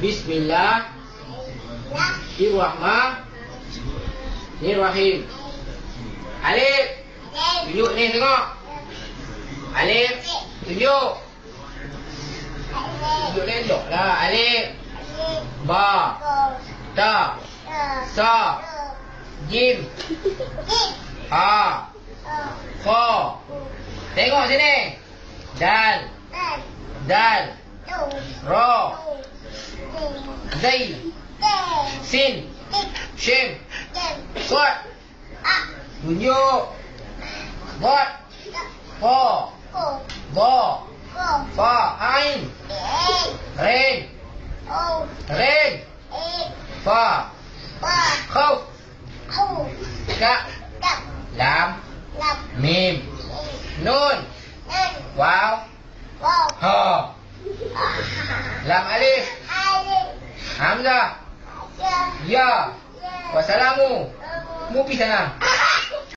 Bismillahirrahmanirrahim. Alif. Tunjuk ni tengok. Alif. Tunjuk. Tunjuk ni elok lah. Alif. Ba. Ta. Sa. Jim. Ha. Kha. Tengok sini. Dal. Dal. Ra. زي سين شين صوت دنيو ضاد قا ضا فا عين رين رين فا خوف كا لام ميم نون واو ها لام أليف Hamzah. Ya. Wassalamu. Mu pergi sana.